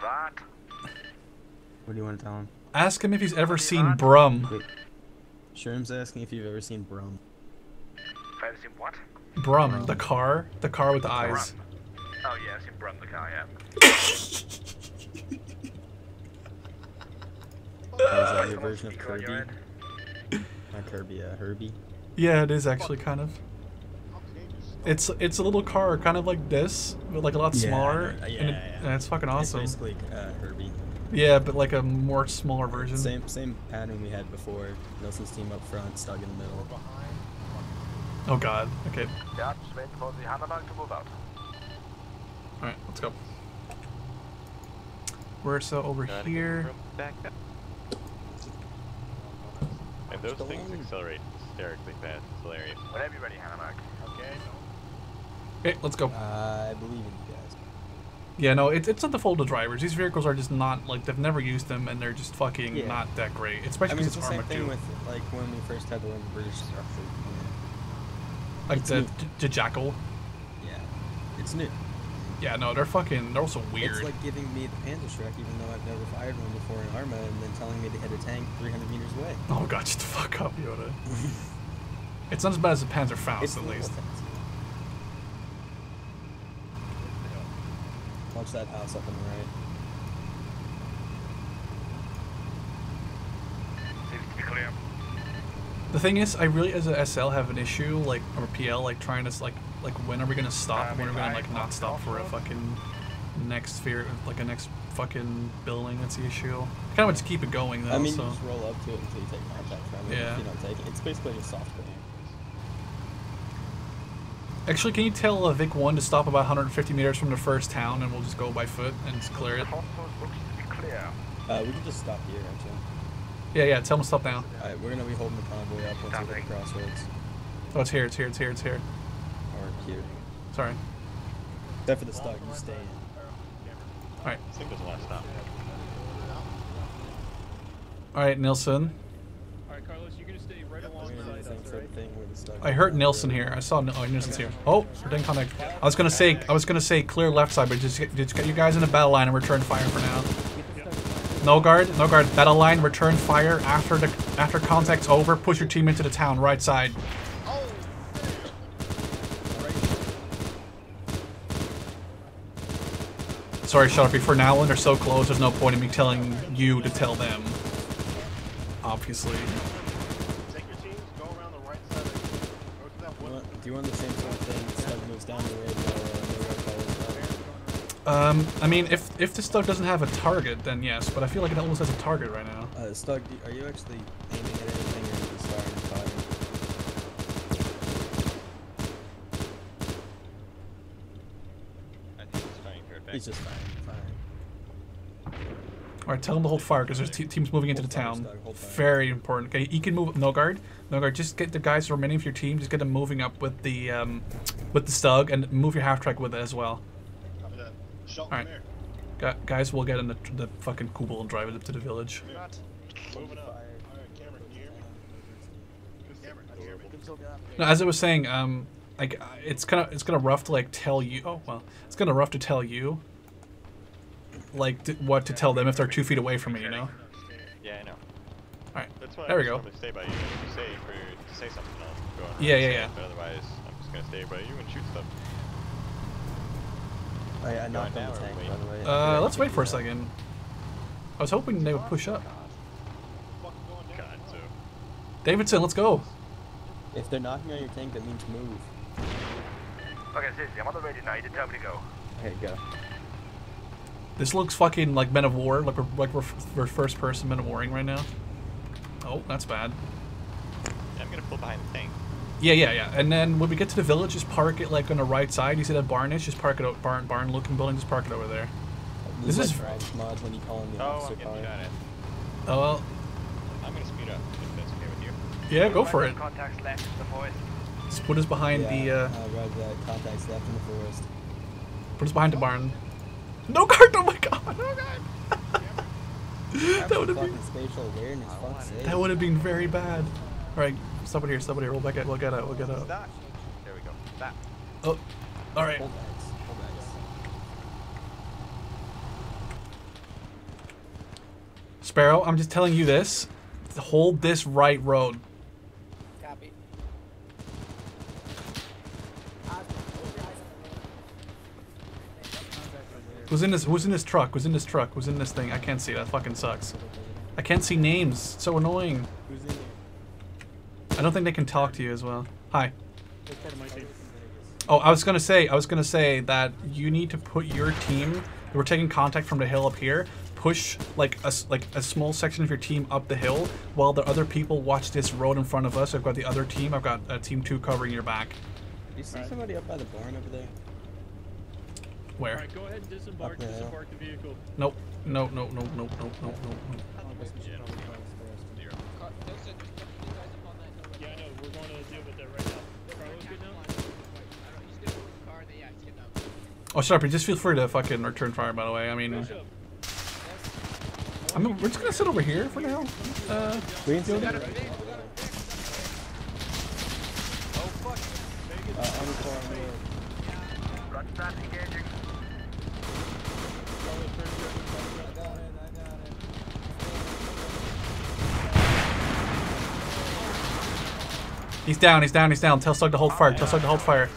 What do you want to tell him? ask him if he's ever seen Brum. Sherm's asking if you've ever seen Brum. Fancy what? Brum, the car, the car with the eyes. Oh yeah, I've seen Brum the car, yeah. [LAUGHS] Is that your version of Speaker on your Kirby? end. Not Kirby, uh, Herbie. Yeah, it is actually kind of. It's it's a little car, kind of like this, but like a lot Yeah, I smaller. and, it- yeah. and it's fucking awesome. It's basically uh, Herbie. Yeah, but like a more smaller version. Same same pattern we had before. Nelson's team up front, stuck in the middle. Oh god. Okay. Yeah, just for the Hannemark to move out. All right, let's go. We're so over Gotta here. Back up. And those things accelerate hysterically fast. It's hilarious. Whenever you're ready, Hannemark. Okay. Okay, let's go. I believe in you guys. Yeah, no, it, it's not the fault of the drivers. These vehicles are just not like they've never used them, and they're just fucking Yeah. not that great. Especially I mean, because it's the same thing too. with like when we first had the British structure. Like it's the the jackal. Yeah, it's new. Yeah, no, they're fucking. They're also weird. It's like giving me the Panzerschreck, even though I've never fired one before in Arma, and then telling me to hit a tank 300 meters away. oh god, shut the fuck up, Yoda. [LAUGHS] it's not as bad as the Panzerfaust, It's at least things. Watch that house up on the right. Seems to be clear. The thing is, I really, as a SL, have an issue, like, or PL, like, trying to, like, like, when are we gonna stop? When are we gonna, like, not stop for a fucking next fear, like, a next fucking building? That's the issue. I kind of to keep it going, though, I mean, so. you just roll up to it until you take contact from it. Yeah. If you don't take it, it's basically just soft clear. Actually, can you tell uh, Vic 1 to stop about 150 meters from the first town, and we'll just go by foot and just clear it? Crossroads looks to be clear. Uh, we can just stop here, actually. Yeah, yeah, tell him to stop now. Alright, we're gonna be holding the convoy up once we hit the crossroads. Oh, it's here, it's here, it's here, it's here. Or here. Sorry. Except for the stuck, you stay in. Alright. This thing doesn't want to stop. Alright, Nilsson. Alright, Alright, Carlos, you're gonna stay right alongside gonna do the us, same sort alright? of thing where the stuff. I heard Nilsson here. I saw oh Nilsson's here. Oh, we're taking contact. I was gonna say I was gonna say clear left side, but just get, just get you guys in the battle line and return fire for now. Nogard, no guard. Battle line, return fire after the after contact's over. Push your team into the town, right side. Sorry, Sharpie. For now, when they're so close, there's no point in me telling you to tell them obviously. Do you want the same sort of thing? Stug moves down the uh, way. Um, I mean, if if the Stug doesn't have a target, then yes. But I feel like it almost has a target right now. Uh, Stug, are you actually aiming at anything, or are you starting firing? He's just fine. All right, tell them to hold fire because there's te- teams moving into the town. Stug, hold fire. Very important. Okay, you can move. Nogard, no guard. Just get the guys remaining of your team. Just get them moving up with the um, with the stug and move your half track with it as well. Copy that. Shelton, Alright. Gu- guys, we'll get in the, the fucking Kubel and drive it up to the village. Come. Moving up. Alright, Cameron, can you hear me? Cameron, can you hear me? No, as I was saying, um, like uh, it's kind of it's kind of rough to like tell you. Oh well, it's kind of rough to tell you. Like t- what to tell them if they're two feet away from me, you know. Yeah, I know. Alright, That's why there we go. normally stay by you. If you say for to say something, I'll go on. Yeah, yeah, say yeah. But otherwise, I'm just gonna stay by you and shoot stuff. Oh, yeah, I knocked now on the tank, by the way. Uh, let's wait for a second. I was hoping they would push up. God, so Davidson, let's go. If they're knocking on your tank, that means move. Okay, Sissy, I'm on the radio now. You did tell me to go. Okay, go. This looks fucking like Men of War, like we're like we're, f- we're first person Men of Warring right now. Oh, that's bad. yeah, I'm gonna pull behind the tank. Yeah, yeah, yeah. And then when we get to the village, just park it like on the right side. You see that barn is? Just park it, o- barn, barn looking building. Just park it over there. This, This is is- like Frags mod when you call in the Oh, officer I'm getting car. shot at. Oh well, I'm gonna speed up if that's okay with you. yeah, go for it. Contacts left in the forest. Just put us behind the, yeah, uh, uh, right, that contacts left in the forest. put us behind the barn. Nogard! Oh my god! [LAUGHS] that would have been spatial awareness. That would have been very bad. All right, somebody here, somebody it here. We'll back it. We'll get out. We'll get out. That. There we go. That. Oh, all right. Hold X, hold X. Sparrow, I'm just telling you this. Hold this right road. Who's in this? Who's in this truck? Who's in this truck? Who's in this thing? I can't see. That fucking sucks. I can't see names. It's so annoying. Who's in there? I don't think they can talk to you as well. Hi. That's part of my team. Oh, I was gonna say, I was gonna say that you need to put your team. We're taking contact from the hill up here. Push like a s- like a small section of your team up the hill, while the other people watch this road in front of us. I've got the other team. I've got uh, team two covering your back. Do you see somebody up by the barn over there? Where? Alright, go ahead and disembark, okay. disembark the vehicle. Nope. Nope, nope, nope, nope, nope, nope, nope. Oh, Sharpie, just feel free to fucking return fire, by the way. I mean... I mean, we're just gonna sit over here for now. Uh, we ain't doing it. Uh, I'm. He's down. He's down. He's down. Tell Stug to hold fire. Tell Stug to hold fire.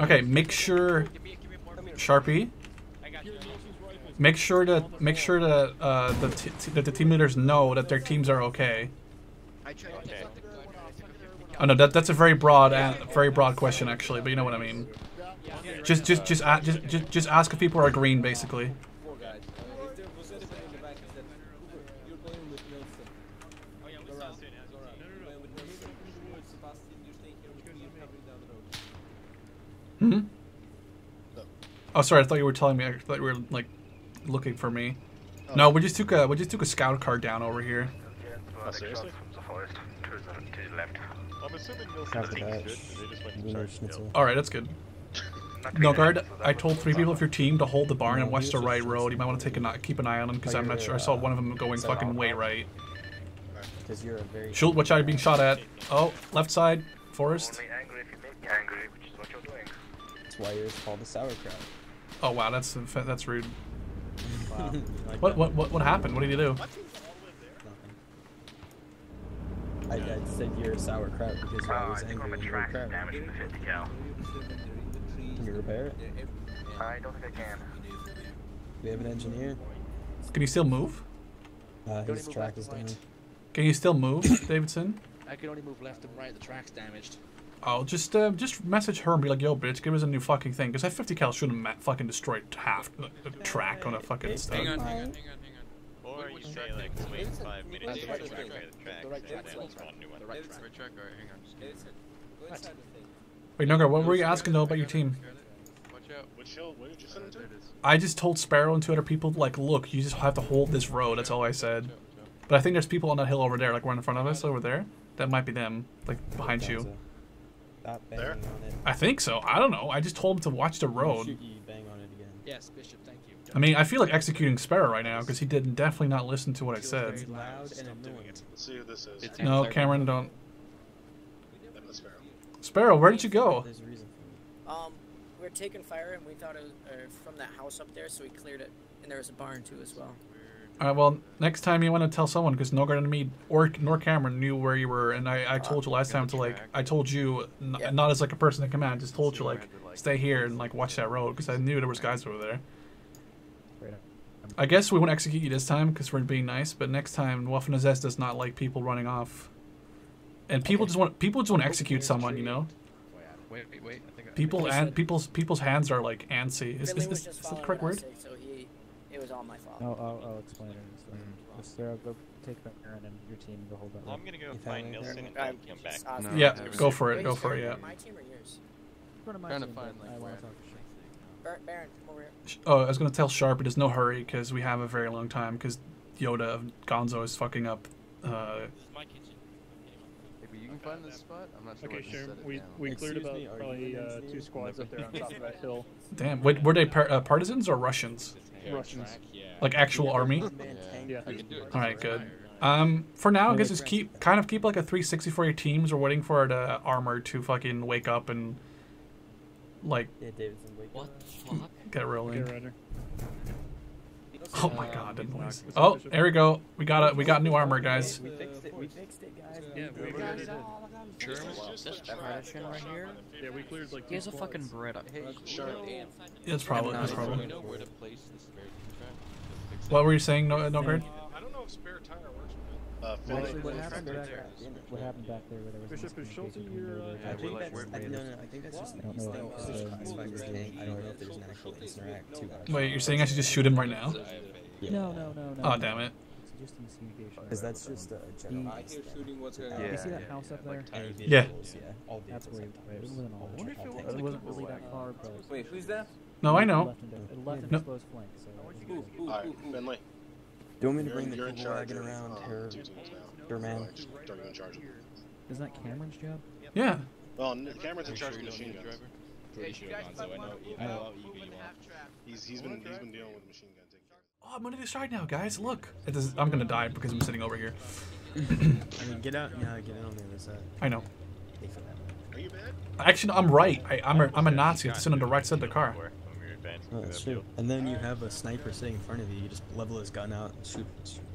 Okay, make sure, Sharpie. Make sure to make sure uh, the that the team leaders know that their teams are okay. Oh no, that that's a very broad very broad question actually, but you know what I mean. Just just just just just, just ask if people are green basically. Four guys. Uh, if there was anybody in the back, he said, "Cooper, you're playing with Nelson. Oh yeah, Go what's around. up? Go around. You're playing with Nelson. Sebastian, you're staying here with me. You're covering down the road. Hmm. Oh, sorry. I thought you were telling me. I thought you were like looking for me. No, we just took a we just took a scout car down over here. Oh, seriously? From the forest to the, to the left. I'm assuming Nilsson's After team that, is good. 'cause They just went Wiener charge. Schnitzel. All right, that's good. Nogard. I told three people of your team to hold the barn and watch the right road. You might want to take an eye, keep an eye on them because I'm not sure. I saw one of them going fucking way right. Because you're a very. Shoot, watch out, you're being shot at. Oh, left side, forest. Only angry if you make me angry, which is what you're doing. That's why you're called the sauerkraut. Oh wow, that's that's rude. Wow. [LAUGHS] Like What that? what what what happened? What did you do? I, I said you're a sauerkraut because you're always I think I'm angry a and you're a track crowd. damage in the 50 cal. Can you repair it? I don't think I can. We have an engineer. Can you still move? Uh, his track is and right. down. Can you still move, [COUGHS] Davidson? I can only move left and right. The track's damaged. Oh, just uh, just message her and be like, "Yo, bitch, give us a new fucking thing." Because that 50 cal shouldn't have fucking destroyed half the, the track on a fucking stuff. Hang on, hang on, hang on, hang on. Or you say like wait five minutes to right track track. by the track, The right and track. then Right spawn new one. The right track. Right track, alright, hang on. Just give me Go inside the thing. Wait, Nogard, what were you asking though about your team? it, got it. Watch out. Which hill? Where did you send him to? I just told Sparrow and two other people, like, look, you just have to hold this road. That's all I said. But I think there's people on that hill over there, like right in front of us over there. That might be them, like behind you. Stop banging There? on it. I think so. I don't know. I just told him to watch the road. Shoot you, bang on it again. Yes, Bishop. Thank you. I mean, I feel like executing Sparrow right now because he didn't definitely not listen to what I said. Loud and annoying. Let's see who this is. It's- No, Cameron, don't. Them the sparrow. Sparrow, where did you go? There's a reason for Um, we were taking fire and we thought it was uh, from that house up there, so we cleared it. And there was a barn too as well. All right, well, next time you want to tell someone because Nogard and me or nor Cameron knew where you were, and I, I told you last time to like I told you n- Yeah. not as like a person in command, just told you like stay here and like watch that road because I knew there was guys over there. I guess we won't execute you this time because we're being nice, but next time Waffen SS does not like people running off, and people just want people just want to execute someone, you know. Oh, wait, wait, wait. I think People I and said- people's people's hands are like antsy. Is, Finley is, was is, is that the correct word? said, so he, it was all my fault. No, I'll, I'll explain it. Explain it. Just, Sarah, go take Aaron and your team to hold that. Well, I'm gonna go You find found Nilsson and I'm come back. just No, Yeah, go for it. Go for it. Yeah. My team or yours? Front of my Trying to team, find, like, I wanna where- talk to Shane. Baron, come over here. Oh, I was gonna tell Sharp there's no hurry because we have a very long time because Yoda of Gonzo is fucking up. Uh, Maybe you can find this spot. I'm not sure. Okay, sure. We, we cleared Excuse about me, probably uh, two squads up there on top of that hill. [LAUGHS] damn, wait, were they par- uh, partisans or Russians? Russians. Like actual army? Yeah. Yeah. I is can do it. All right, good. Um, for now, I guess just keep kind of keep like a 360 for your teams. We're waiting for the armor to fucking wake up and like Yeah, Davidson, wake What fuck? [LAUGHS] get rolling. Ryder. Oh my god, the noise. Oh, there we go. We got a we got new armor, guys. We fixed it. We fixed it, guys. Yeah, we got it. it. German? Russian right here. Yeah, we cleared like He has a fucking squads. Beretta. Sure. That's probably that's probably. we know where to place the spare track? Fix it. What were you saying, no, no guard? I don't know if spare tire works. Uh, Well, actually, what Finley's happened back there. What happened back there? Where there was Bishop, is Schulte your, uh, I road think we're that's I, no, no, I think that's just I an don't east know. thing. Uh, It's just classified as tank. I don't know if there's an actual interact to us. Wait, you're saying I should just shoot him right now? Yeah. No, no, no, no. Oh damn it! It's just a miscommunication. Because that's just a general. I hear shooting. What's going on? Yeah, you see that yeah, house yeah, up there? like tires. Yeah. yeah. All That's where have it, it wasn't all, All it wasn't really that far, but Wait, who's that? No, I know. left into, it left an No. exposed flank. So it was Ooh, ooh, ooh, ooh. Finley. Do you want me to bring the you're in Kubel charge wagon around um, her, two teams now. her man? Or actually, Are charge of? Isn't that Cameron's job? Yeah. Well, Cameron's in charge of the machine guns. Pretty sure Gonzo, I know, I know how eager you are. He's he's been he's been dealing with machine gun taking care. Oh, I'm gonna decide now, guys. Look, it is, I'm gonna die because I'm sitting over here. I mean, get out. Yeah, get on the other side. I know. Take for that. Are you bad? Actually, no, I'm right. I, I'm a, I'm a Nazi. I'm sitting on the right side of the car. When we were advancing Oh, that's true. And then you have a sniper sitting in front of you. You just level his gun out and shoot,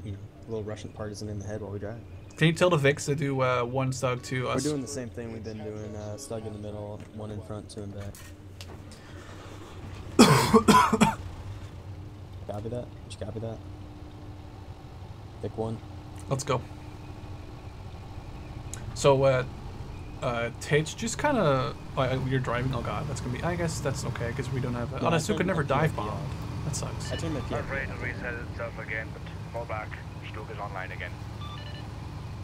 you know, a little Russian partisan in the head while we drive. Can you tell the Vix to do uh, one stug to us? We're doing the same thing we've been doing. Uh, stug in the middle, one in front, two in back. Copy that? Did you copy that? Pick one. Let's go. So, uh, uh, Tage, just kind of. Oh, you're driving. Oh god, that's gonna be. I guess that's okay because we don't have. Uh, No, oh, I Anasu turned could never my dive bomb. off. That sucks. I turned my I'm afraid off. to reset itself again, but fall back. Stuk is online again.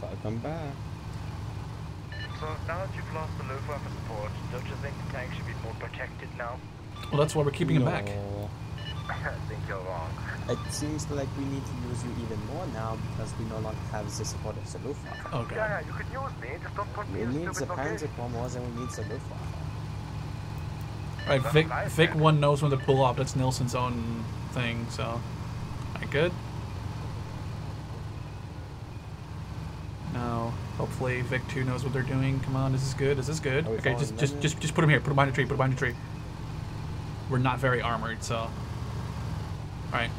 I'll come back. So now that you've lost the Luftwaffe support, don't you think the tank should be more protected now? Well, that's why we're keeping him back. No. [LAUGHS] I think you're wrong. It seems like we need to use you even more now because we no longer have the support of the Luftwaffe. Oh god. Yeah, yeah, you can use me, just don't put me We in need the stupid location. Panzerkorps more than we need the Luftwaffe. Alright, Vic, Vic 1 knows when to pull up. That's Nilsson's own thing, so. Alright, good. Now, hopefully Vic 2 knows what they're doing. Come on, this is good. This is good. Okay, just just just just put him here. Put him behind a tree. Put him behind a tree. We're not very armored, so. Alright.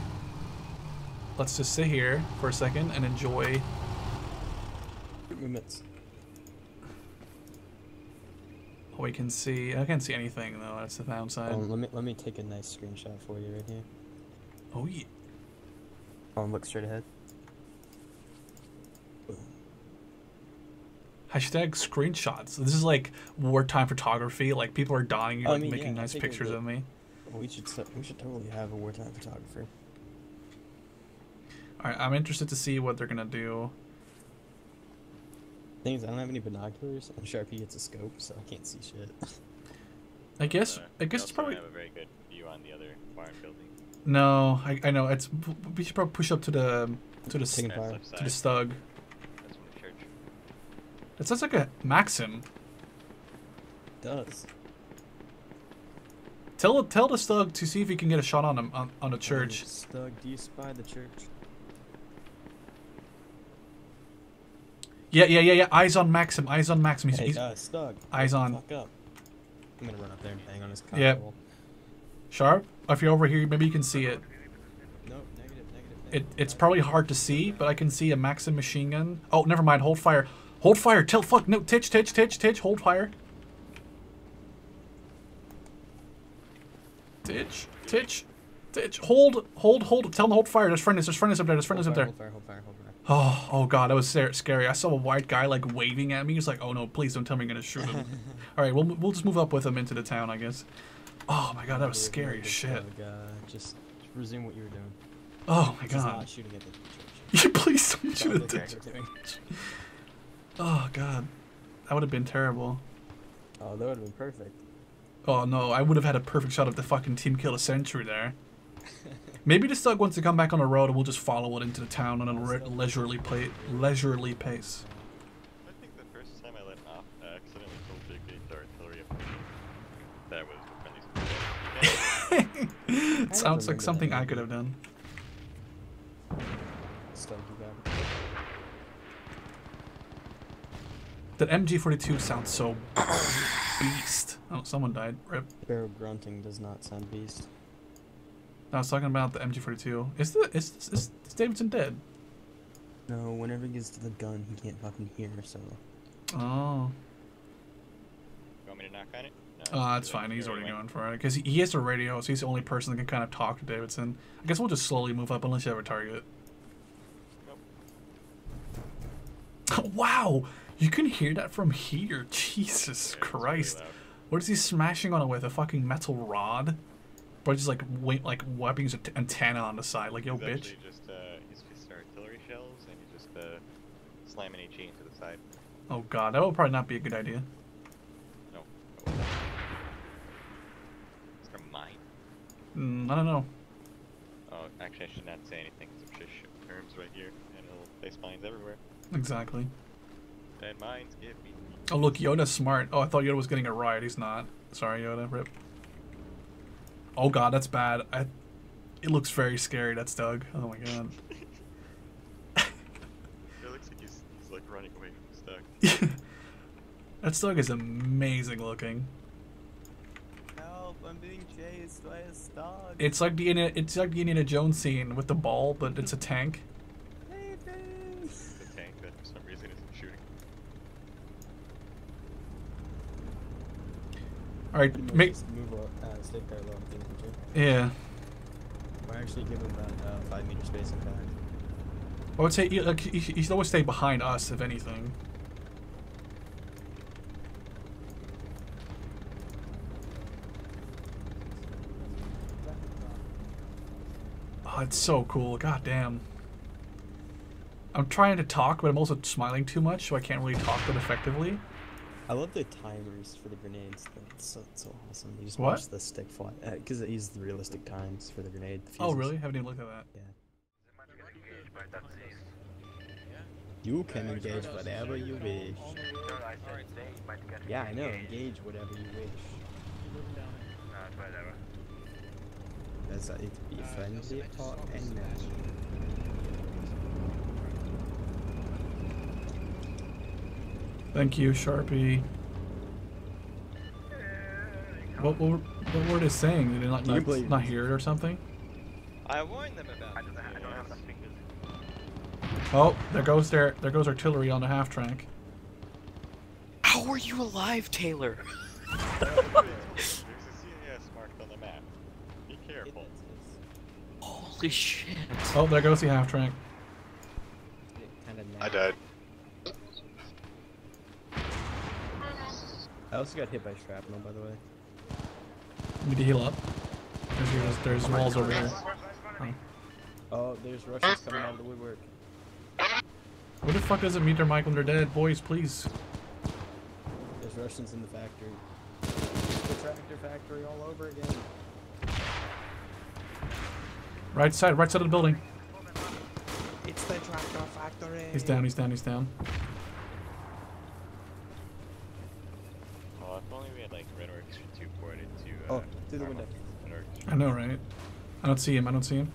Let's just sit here for a second and enjoy. Movements. we can see. I can't see anything though. That's the downside. Um, let me let me take a nice screenshot for you right here. oh yeah. Um, look straight ahead. Hashtag screenshots. This is like wartime photography. Like people are dying, I like mean, making yeah, nice pictures of me. We should we should totally have a wartime photographer. All right, I'm interested to see what they're gonna do. Things I don't have any binoculars, and Sharpie gets a scope, so I can't see shit. I guess. Uh, I guess it's also probably don't have a very good view on the other barn building. no. I, I know it's. We should probably push up to the to the s- Taking fire. to the stug. That's from the church. It sounds like a Maxim. does. Tell tell the stug to see if he can get a shot on him on, on the church. Stug, do you spy the church? Yeah, yeah, yeah, yeah. Eyes on Maxim. Eyes on Maxim. He's, Hey, he's uh, Stug. eyes on. Fuck up. I'm gonna run up there and bang on his Yep. console. sharp. If you're over here, maybe you can see it. No, negative, negative, It it's probably hard to see, but I can see a Maxim machine gun. Oh, never mind. Hold fire. Hold fire. Tell fuck no. Titch, titch, titch, titch. Hold fire. Titch, titch, titch. Hold, hold, hold. Tell them to hold fire. There's friendlies. There's friendlies up there. There's friendlies hold up fire, there. Hold fire, hold fire. Oh, oh god, that was scary. I saw a white guy like waving at me. He's like, "Oh no, please don't tell me you're gonna shoot him." [LAUGHS] All right, we'll we'll just move up with him into the town, I guess. Oh my god, that was scary as shit. Uh, just resume what you were doing. Oh my Just god. shooting at the church. [LAUGHS] Please don't shoot at the what you were doing. [LAUGHS] Oh god, that would have been terrible. Oh, that would have been perfect. Oh no, I would have had a perfect shot if the fucking team killed a sentry there. [LAUGHS] Maybe the Stug wants to come back on the road and we'll just follow it into the town on a re- leisurely play, leisurely pace. I think the first time I let off, I accidentally told Big the artillery. That was the friendly's [LAUGHS] it sounds like something I could have done. Stug, you got it. That MG42 sounds so [COUGHS] beast. Oh, someone died. Rip. Barrel grunting does not sound beast. I was talking about the MG42. Is the is is, is Davidson dead? No, whenever he gets to the gun, he can't fucking hear, so. Oh. You want me to knock on it? No, Oh, do that's fine. You He's already went. going for it because he, he has a radio, so he's the only person that can kind of talk to Davidson. I guess we'll just slowly move up unless you have a target. [LAUGHS] wow, you can hear that from here. Jesus Yeah, it's really Christ! What is he smashing on it with? A fucking metal rod? Or just like wait, like wiping his antenna on the side, like yo, He's bitch. just uh, he's just artillery shells, and he's just uh, slamming HE into the side. Oh god, that would probably not be a good idea. No. Is there mine? Mm, I don't know. Oh, actually, I should not say anything. 'cause I'm just shooting terms right here, and it'll place mines everywhere. Exactly. And mines give me. Oh look, Yoda's smart. Oh, I thought Yoda was getting a ride. He's not. Sorry, Yoda. Rip. Oh god, that's bad. I. It looks very scary. That's Doug. Oh my god. [LAUGHS] It looks like he's, he's like running away from stuck. [LAUGHS] that Doug is amazing looking. Help, I'm being chased by a dog. It's like the it's like the Indiana Jones scene with the ball, but it's a tank. the tank that for some reason isn't shooting. All right, make move uh, stay parallel with the infantry. yeah. Or actually give him about uh, 5 meter space in back. I would say like you, you should always stay behind us if anything. Oh, it's so cool. God damn. I'm trying to talk, but I'm also smiling too much, so I can't really talk that effectively. I love the timers for the grenades. That's so, so awesome. You just What? watch the stick fly. Uh, because it uses the realistic times for the grenade. the Oh, fuses. really? Haven't even looked at that. Yeah. Engaged by that scene. You can engage whatever you wish. No, I said they might get Yeah, I know. Engage whatever you wish. Keep moving it. Does it be friendly or enemy? Thank you, Sharpie. What, what, were- what were they saying? Did they not, Do not, believe- not hear it or something? I warned them about I don't, I don't have enough fingers. Oh, there goes their there goes artillery on the half track. How are you alive, Taylor? [LAUGHS] There's a CAS marked on the map. Be careful. Holy shit. Oh, there goes the half track. I died. I also got hit by shrapnel, by the way. Need to heal up. There's, there's, there's walls over here. Oh. Oh, there's Russians coming out of the woodwork. What the fuck does it mean they're Mike when they're dead? Boys, please. There's Russians in the factory. The tractor factory all over again. Right side, right side of the building. It's the tractor factory. He's down, he's down, he's down. Oh, if only we had like Red Orchestra 2 ported to. Uh, Oh, through the Arma. window. Red Orchestra. I know, right? I don't see him, I don't see him.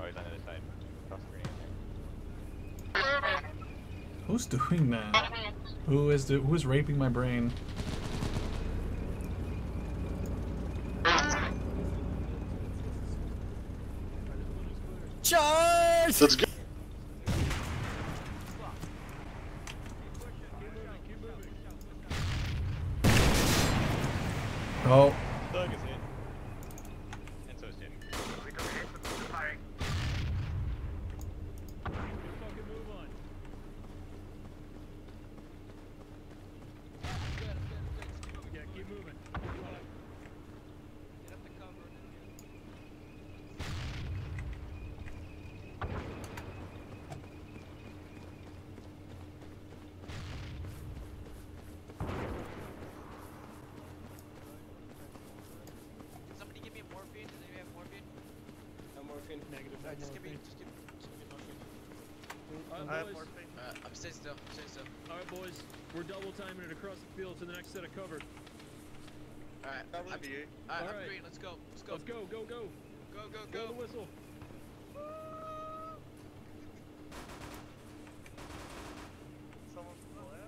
Oh, he's on the other side. Cross the grenade. Who's doing that? Who is the, who is raping my brain? Charge! Let's go. Oh, Doug is in. And so is Jimmy. We got hit with the firing. Yeah, keep moving. Somebody give me a morphine. Does anybody have morphine? No morphine. Negative. Uh, just give me, just give, just give me morphine. Alright, I have boys. morphine. Uh, I'm staying still. I'm staying still. Alright, boys. We're double timing it across the field to the next set of cover. Alright, I'm, Double alright, D. I'm Alright. green. Let's go. Let's go. Let's go, go, go. Go, go, Go go. the whistle. Someone from the left.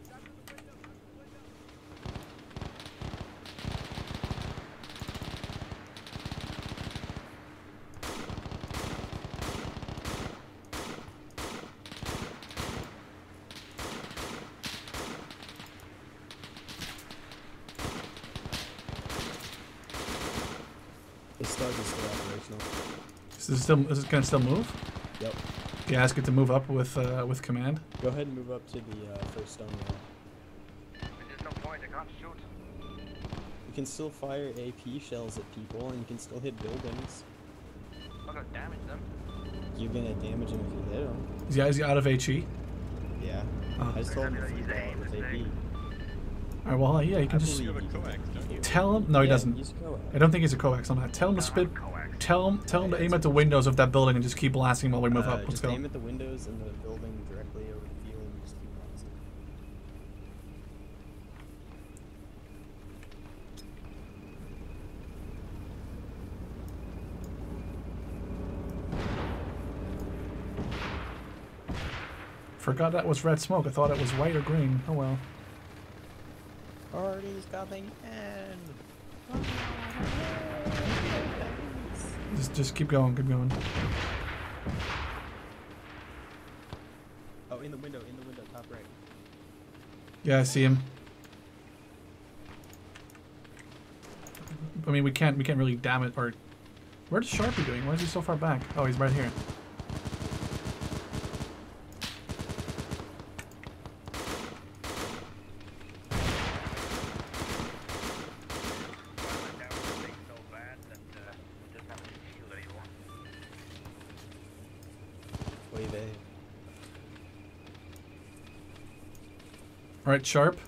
The Stug is still operational. Is this still, is this gonna still move? Yep. You ask it to move up with, uh, with command? Go ahead and move up to the uh, first stone wall. There's no point. I can't shoot. You can still fire AP shells at people, and you can still hit buildings. I'm gonna damage them. You're gonna damage them if you hit them. Is he, is he out of HE? Yeah. Oh. I just told him to He's free with AP. he? Alright, well, yeah, you I can just You have a coax, don't you? tell him. No, he doesn't. use coax. I don't think he's a coax on that. Tell him to spit. Coax. Tell him, tell him to aim at the windows of that building and just keep blasting while we move Uh, up. Let's just go. aim at the windows in the building directly over the field and just keep blasting. Forgot that was red smoke. I thought it was white or green. Oh well. Party's coming in! Just, just keep going. Keep going. Oh, in the window, in the window, top right. Yeah, I see him. I mean, we can't, we can't really damn it. Or, where's Sharpie doing? Why is he so far back? Oh, he's right here. Why my down thing so bad that uh, it doesn't have any shield anymore. Way there. All right, Sharp.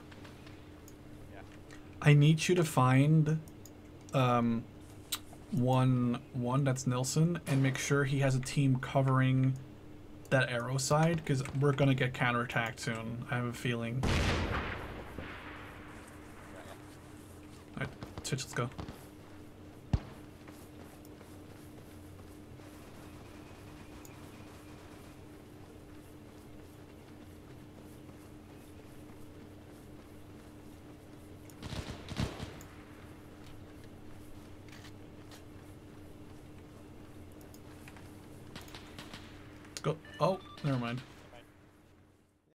Yeah. I need you to find, um, one one that's Nilsson and make sure he has a team covering that arrow side because we're gonna get counterattacked soon. I have a feeling. Alright, switch. Let's go.